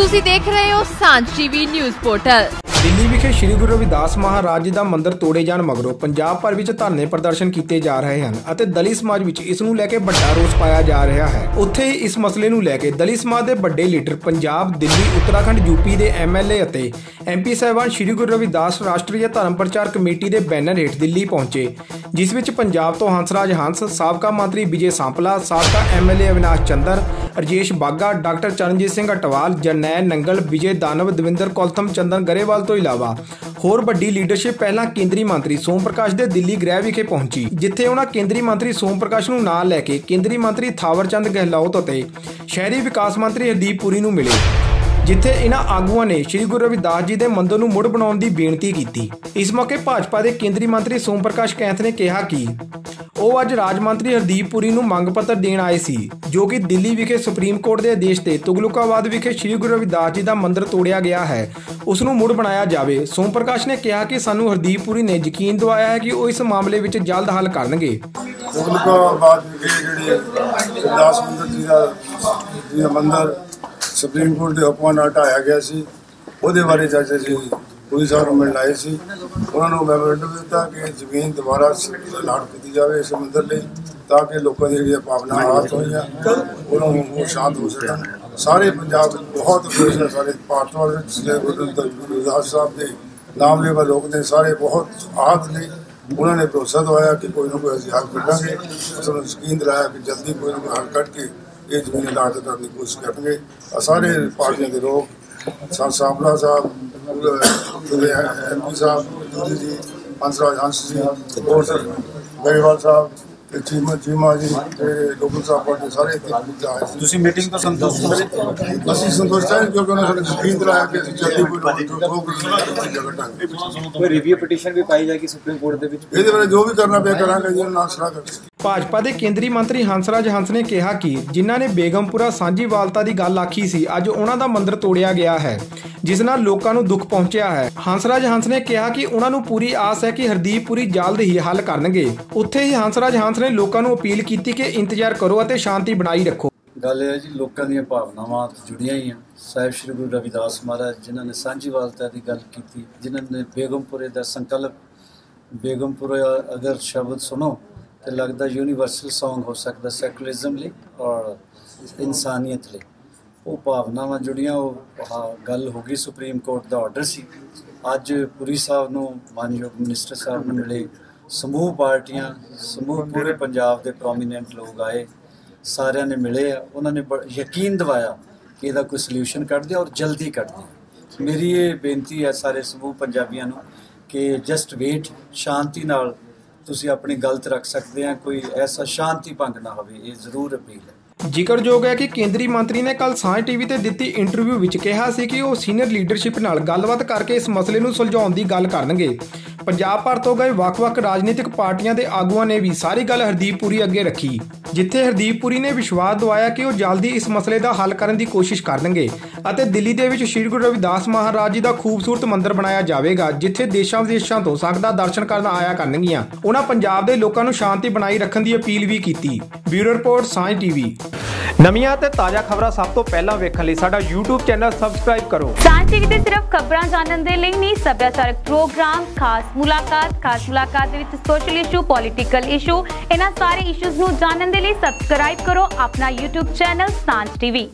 ਤੁਸੀਂ ਦੇਖ ਰਹੇ ਹੋ ਸਾਂਝ ਟੀਵੀ ਨਿਊਜ਼ ਪੋਰਟਲ। ਦਿੱਲੀ ਵਿਖੇ ਸ੍ਰੀ ਗੁਰੂ ਰਵਿਦਾਸ ਮਹਾਰਾਜ ਜੀ ਦਾ ਮੰਦਿਰ ਤੋੜੇ ਜਾਣ ਮਗਰੋਂ ਪੰਜਾਬ ਭਰ ਵਿੱਚ ਧਰਨੇ ਪ੍ਰਦਰਸ਼ਨ ਕੀਤੇ ਜਾ ਰਹੇ ਹਨ ਅਤੇ ਦਲਿਤ ਸਮਾਜ ਵਿੱਚ ਇਸ ਨੂੰ ਲੈ ਕੇ ਵੱਡਾ ਰੋਸ ਪਾਇਆ ਜਾ ਰਿਹਾ ਹੈ। ਉੱਥੇ ਹੀ ਇਸ ਮਸਲੇ ਨੂੰ ਲੈ ਕੇ ਦਲਿਤ ਸਮਾਜ ਦੇ ਵੱਡੇ ਲੀਡਰ ਪੰਜਾਬ, ਦਿੱਲੀ, ਉੱਤਰਾਖੰਡ ਯੂਪੀ ਦੇ ਐਮਐਲਏ ਅਤੇ ਐਮਪੀ ਸਾਹਿਬਾਨ ਸ੍ਰੀ ਗੁਰੂ ਰਵਿਦਾਸ ਰਾਸ਼ਟਰੀ ਧਰਮ ਪ੍ਰਚਾਰ ਕਮੇਟੀ ਦੇ ਬੈਨਰ ਹੇਠ ਦਿੱਲੀ ਪਹੁੰਚੇ, ਜਿਸ ਵਿੱਚ ਪੰਜਾਬ ਤੋਂ ਹੰਸਰਾਜ ਹੰਸ, ਸਾਬਕਾ ਮੰਤਰੀ ਵਿਜੇ ਸਾਂਪਲਾ, ਸਾਬਕਾ ਐਮਐਲਏ ਅਵਿਨਾਸ਼ ਚੰਦਰ ਰਜੇਸ਼ ਬਾਗਾ, ਡਾਕਟਰ ਚਰਨਜੀਤ ਸਿੰਘ ਅਟਵਾਲ, ਜਰਨੈਲ ਨੰਗਲ, ਵਿਜੇ ਦਾਨਵ, ਦਵਿੰਦਰ ਕੌਲਥਮ, ਚੰਦਨ ਗਰੇਵਾਲ ਤੋਂ ਇਲਾਵਾ ਹੋਰ ਵੱਡੀ ਲੀਡਰਸ਼ਿਪ ਪਹਿਲਾਂ ਕੇਂਦਰੀ ਮੰਤਰੀ ਸੋਮ ਪ੍ਰਕਾਸ਼ ਦੇ ਦਿੱਲੀ ਗ੍ਰਹਿ ਵਿਖੇ ਪਹੁੰਚੀ, ਜਿੱਥੇ ਉਹਨਾਂ ਕੇਂਦਰੀ ਮੰਤਰੀ ਸੋਮ ਪ੍ਰਕਾਸ਼ ਨੂੰ ਨਾਲ ਲੈ ਕੇ ਕੇਂਦਰੀ ਮੰਤਰੀ ਥਾਵਰਚੰਦ ਗਹਿਲੋਤ ਅਤੇ ਸ਼ਹਿਰੀ ਵਿਕਾਸ ਮੰਤਰੀ ਹਰਦੀਪ ਪੁਰੀ ਨੂੰ ਮਿਲੇ, ਜਿੱਥੇ ਇਹਨਾਂ ਆਗੂਆਂ ਨੇ ਸ੍ਰੀ ਗੁਰੂ ਰਵਿਦਾਸ ਜੀ ਦੇ ਮੰਦਰ ਨੂੰ ਮੁੜ ਬਣਾਉਣ ਦੀ ਬੇਨਤੀ ਕੀਤੀ। ਇਸ ਮੌਕੇ ਭਾਜਪਾ ਦੇ ਕੇਂਦਰੀ ਮੰਤਰੀ ਸੋਮ ਪ੍ਰਕਾਸ਼ ਕੈਂਥ ਨੇ ਕਿਹਾ ਕਿ ਉਹ ਅੱਜ ਰਾਜ ਮੰਤਰੀ ਹਰਦੀਪ ਪੁਰੀ ਨੂੰ ਮੰਗ ਪੱਤਰ ਦੇਣ ਆਏ ਸੀ। ਜੋ ਕਿ ਦਿੱਲੀ ਵਿਖੇ ਸੁਪਰੀਮ ਕੋਰਟ ਦੇ ਆਦੇਸ਼ ਤੇ ਤੁਗਲਕਾਬਾਦ ਵਿਖੇ ਸ੍ਰੀ ਗੁਰੂ ਰਵਿਦਾਸ ਜੀ ਦਾ ਮੰਦਰ ਤੋੜਿਆ ਗਿਆ ਹੈ। ਉਸ ਨੂੰ ਮੁੜ ਬਣਾਇਆ ਜਾਵੇ। ਸੋਮ ਪ੍ਰਕਾਸ਼ ਨੇ ਕਿਹਾ ਕਿ ਸਾਨੂੰ ਹਰਦੀਪ ਪੁਰੀ ਨੇ ਯਕੀਨ ਦਿਵਾਇਆ ਹੈ ਕਿ ਉਹ ਇਸ ਮਾਮਲੇ ਵਿੱਚ ਜਲਦ ਹੱਲ ਕਰਨਗੇ। ਤੁਗਲਕਾਬਾਦ ਵਿਖੇ ਜਿਹੜੀ ਗੁਰਦਾਸ ਮੰਦਰ ਜੀ ਦਾ ਜੀ ਦਾ ਮੰਦਰ ਸੁਪਰੀਮ ਕੋਰਟ ਦੇ ਹੁਕਮਾਂ ਨਾਲ ਢਾਇਆ ਗਿਆ ਸੀ। ਉਹਦੇ ਬਾਰੇ ਜੱਜ ਜੀ ਪੁਲਿਸ ਸਾਹਿਬ ਨੂੰ ਮਿਲਣ ਆਏ ਸੀ। ਉਹਨਾਂ ਨੂੰ ਮੈਮੋਰੈਂਡਮ ਦਿੱਤਾ ਕਿ ਜ਼ਮੀਨ ਦੁਬਾਰਾ ਲਾਟ ਕੀਤੀ ਜਾਵੇ ਇਸ ਮੰਦਰ ਲਈ ਤਾਂ ਕਿ ਲੋਕਾਂ ਦੀ ਜਿਹੜੀਆਂ ਭਾਵਨਾ ਆਹਤ ਹੋਈਆਂ ਉਹਨਾਂ ਨੂੰ ਉਹ ਸ਼ਾਂਤ ਹੋ ਸਕਣ। ਸਾਰੇ ਪੰਜਾਬ ਵਿੱਚ ਬਹੁਤ ਖੁਸ਼ ਹੈ ਸਾਰੇ ਭਾਰਤ ਵਾਲੇ ਵਿੱਚ ਸ੍ਰੀ ਗੁਰੂ ਰਵਿਦਾਸ ਸਾਹਿਬ ਦੇ ਨਾਮ ਲੈਵਾ ਲੋਕ ਨੇ ਸਾਰੇ ਬਹੁਤ ਆਹਤ ਨੇ। ਉਹਨਾਂ ਨੇ ਭਰੋਸਾ ਦਵਾਇਆ ਕਿ ਕੋਈ ਨਾ ਕੋਈ ਅਸੀਂ ਹੱਲ ਕੱਢਾਂਗੇ। ਅਸਾਂ ਨੂੰ ਯਕੀਨ ਦਿਲਾਇਆ ਕਿ ਜਲਦੀ ਕੋਈ ਨਾ ਕੋਈ ਹੱਲ ਕੱਢ ਕੇ ਇਹ ਜ਼ਮੀਨ ਲਾਟ ਕਰਨ ਦੀ ਕੋਸ਼ਿਸ਼ ਕਰਨਗੇ। ਸਾਰੇ ਪਾਰਟੀਆਂ ਦੇ ਲੋਕ ਸੰ ਸਾਂਪਲਾ ਸਾਹਿਬ ਜਿਹੜੇ ਐਮਪੀ ਸਾਹਿਬ ਜੀ ਹੰਸਰਾਜ ਹੰਸ ਜੀ ਹੋਰ ਸਰ ਗਰੇਵਾਲ ਸਾਹਿਬ ਤੇ ਚੀਮਾ ਚੀਮਾ ਜੀ ਤੇ ਲੋਕਲ ਸਾਹਿਬ ਪਾਰਟੀ ਸਾਰੇ ਇੱਥੇ ਆਏ ਸੀ ਤੁਸੀਂ ਮੀਟਿੰਗ ਤੋਂ ਸੰਤੁਸ਼ਟ ਹੋ ਅਸੀਂ ਸੰਤੁਸ਼ਟ ਹਾਂ ਕਿਉਂਕਿ ਉਹਨਾਂ ਨੇ ਯਕੀਨ ਦਿਲਾਇਆ ਕਿ ਅਸੀਂ ਜਲਦੀ ਕੋਈ ਕੋਈ ਰਿਵਿਊ ਪਟੀਸ਼ਨ ਵੀ ਪਾਈ ਜਾਏਗੀ ਸੁਪਰੀਮ ਕੋਰਟ ਦੇ ਵਿੱਚ ਇਹਦੇ ਬਾਰੇ ਜੋ ਵੀ ਕਰਨਾ ਪਿਆ ਕਰਾਂਗੇ ਜੀ ਨਾਲ ਸਲਾਹ ਕਰਕੇ ਭਾਜਪਾ ਦੇ ਕੇਂਦਰੀ ਮੰਤਰੀ ਹੰਸਰਾਜ ਹੰਸ ਨੇ ਕਿਹਾ ਕਿ ਜਿਨ੍ਹਾਂ ਨੇ ਬੇਗਮਪੁਰਾ ਸਾਂਝੀਵਾਲਤਾ ਦੀ ਗੱਲ ਆਖੀ ਸੀ, ਅੱਜ ਉਹਨਾਂ ਦਾ ਮੰਦਰ ਤੋੜਿਆ ਗਿਆ ਹੈ, ਜਿਸ ਨਾਲ ਲੋਕਾਂ ਨੂੰ ਦੁੱਖ ਪਹੁੰਚਿਆ ਹੈ। ਹੰਸਰਾਜ ਹੰਸ ਨੇ ਕਿਹਾ ਕਿ ਉਹਨਾਂ ਨੂੰ ਪੂਰੀ ਆਸ ਹੈ ਕਿ ਹਰਦੀਪ ਪੁਰੀ ਜਲਦ ਹੀ ਹੱਲ ਕਰਨਗੇ। ਉੱਥੇ ਹੀ ਹੰਸਰਾਜ ਹੰਸ ਨੇ ਲੋਕਾਂ ਨੂੰ ਅਪੀਲ ਕੀਤੀ ਕਿ ਇੰਤਜ਼ਾਰ ਕਰੋ ਅਤੇ ਸ਼ਾਂਤੀ ਬਣਾਈ ਰੱਖੋ। ਗੱਲ ਇਹ ਹੈ ਜੀ, ਲੋਕਾਂ ਦੀਆਂ ਭਾਵਨਾਵਾਂ ਜੁੜੀਆਂ ਹੀ ਆ। ਸਾਹਿਬ ਸ੍ਰੀ ਗੁਰੂ ਰਵਿਦਾਸ ਮਹਾਰਾਜ ਜਿਨ੍ਹਾਂ ਨੇ ਸਾਂਝੀਵਾਲਤਾ ਦੀ ਗੱਲ ਕੀਤੀ, ਜਿਨ੍ਹਾਂ ਨੇ ਬੇਗਮਪੁਰੇ ਦਾ ਸੰਕਲਪ, ਬੇਗਮਪੁਰੇ ਅਗਰ ਸ਼ਬਦ ਸੁਣੋ ਤੇ ਲੱਗਦਾ ਯੂਨੀਵਰਸਲ Song ਹੋ ਸਕਦਾ ਸੈਕੂਲਰਿਜ਼ਮ ਲਈ ਔਰ ਇਨਸਾਨੀਅਤ ਲਈ। ਉਹ ਭਾਵਨਾਵਾਂ ਜੁੜੀਆਂ ਉਹ ਹਾਂ, ਗੱਲ ਹੋ ਗਈ ਸੁਪਰੀਮ ਕੋਰਟ ਦਾ ਆਰਡਰ ਸੀ। ਅੱਜ ਪੁਰੀ ਸਾਹਿਬ ਨੂੰ ਮਾਨਯੋਗ ਮਿਨਿਸਟਰ ਸਾਹਿਬ ਨੂੰ ਮਿਲੇ ਸਮੂਹ ਪਾਰਟੀਆਂ ਸਮੂਹ ਪੂਰੇ ਪੰਜਾਬ ਦੇ ਪ੍ਰੋਮੀਨੈਂਟ ਲੋਕ ਆਏ ਸਾਰਿਆਂ ਨੇ ਮਿਲੇ ਆ। ਉਹਨਾਂ ਨੇ ਬੜ- ਯਕੀਨ ਦਿਵਾਇਆ ਕਿ ਇਹਦਾ ਕੋਈ ਸੋਲੂਸ਼ਨ ਕੱਢਦੇ ਔਰ ਜਲਦੀ ਕੱਢ ਕੱਢਦੇ ਮੇਰੀ ਇਹ ਬੇਨਤੀ ਹੈ ਸਾਰੇ ਸਮੂਹ ਪੰਜਾਬੀਆਂ ਨੂੰ ਕਿ ਜਸਟ ਵੇਟ ਸ਼ਾਂਤੀ ਨਾਲ ਤੁਸੀਂ ਆਪਣੀ ਗਲਤ ਰੱਖ ਸਕਦੇ ਆ, ਕੋਈ ਐਸਾ ਸ਼ਾਂਤੀ ਭੰਗ ਨਾ ਹੋਵੇ, ਇਹ ਜ਼ਰੂਰ ਅਪੀਲ ਹੈ। ਜ਼ਿਕਰਯੋਗ ਹੈ ਕਿ ਕੇਂਦਰੀ ਮੰਤਰੀ ਨੇ ਕੱਲ ਸਾਂਝ ਟੀਵੀ ਤੇ ਦਿੱਤੀ ਇੰਟਰਵਿਊ ਵਿੱਚ ਕਿਹਾ ਸੀ ਕਿ ਉਹ ਸੀਨੀਅਰ ਲੀਡਰਸ਼ਿਪ ਨਾਲ ਗੱਲਬਾਤ ਕਰਕੇ ਇਸ ਮਸਲੇ ਨੂੰ ਸੁਲਝਾਉਣ ਦੀ ਗੱਲ ਕਰਨਗੇ। ਪੰਜਾਬ ਭਰ ਤੋਂ ਗਏ ਵੱਖ-ਵੱਖ ਰਾਜਨੀਤਿਕ ਪਾਰਟੀਆਂ ਦੇ ਆਗੂਆਂ ਨੇ ਵੀ ਸਾਰੀ ਗੱਲ ਹਰਦੀਪ ਪੁਰੀ ਅੱਗੇ ਰੱਖੀ। ਜਿੱਥੇ ਹਰਦੀਪ ਪੁਰੀ ਨੇ ਵਿਸ਼ਵਾਸ ਦਿਵਾਇਆ ਕਿ ਉਹ ਜਲਦੀ ਇਸ ਮਸਲੇ ਦਾ ਹੱਲ ਕਰਨ ਦੀ ਕੋਸ਼ਿਸ਼ ਕਰਨਗੇ ਅਤੇ ਦਿੱਲੀ ਦੇ ਵਿੱਚ ਸ੍ਰੀ ਗੁਰੂ ਰਵਿਦਾਸ ਮਹਾਰਾਜ ਜੀ ਦਾ ਖੂਬਸੂਰਤ ਮੰਦਿਰ ਬਣਾਇਆ ਜਾਵੇਗਾ, ਜਿੱਥੇ ਦੇਸ਼ਾਂ ਵਿਦੇਸ਼ਾਂ ਤੋਂ ਸੰਗਤਾਂ ਦਰਸ਼ਨ ਕਰਨ ਆਇਆ ਕਰਨਗੀਆਂ। ਉਹਨਾਂ ਪੰਜਾਬ ਦੇ ਲੋਕਾਂ ਨੂੰ ਸ਼ਾਂਤੀ ਬਣਾਈ ਰੱਖਣ ਦੀ ਅਪੀਲ ਵੀ ਕੀਤੀ। Bureau report, Sanjh TV. ਨਵੀਆਂ ਤੇ ਤਾਜ਼ਾ ਖਬਰਾਂ ਸਭ ਤੋਂ ਪਹਿਲਾਂ ਵੇਖਣ ਲਈ ਸਾਡਾ YouTube ਚੈਨਲ ਸਬਸਕ੍ਰਾਈਬ ਕਰੋ। ਸਾਂਝ ਟੀਵੀ ਤੇ ਸਿਰਫ ਖਬਰਾਂ ਜਾਣਨ ਦੇ ਲਈ ਨਹੀਂ, ਸੱਭਿਆਚਾਰਕ ਪ੍ਰੋਗਰਾਮ, ਖਾਸ ਮੁਲਾਕਾਤ ਖਾਸ ਮੁਲਾਕਾਤ ਦੇ ਵਿੱਚ ਸੋਸ਼ਲ ਇਸ਼ੂ ਪੋਲਿਟੀਕਲ ਇਸ਼ੂ ਇਹਨਾਂ ਸਾਰੇ ਇਸ਼ੂਜ਼ ਨੂੰ ਜਾਣਨ ਦੇ ਲਈ ਸਬਸਕ੍ਰਾਈਬ ਕਰੋ ਆਪਣਾ YouTube ਚੈਨਲ ਸਾਂਝ ਟੀਵੀ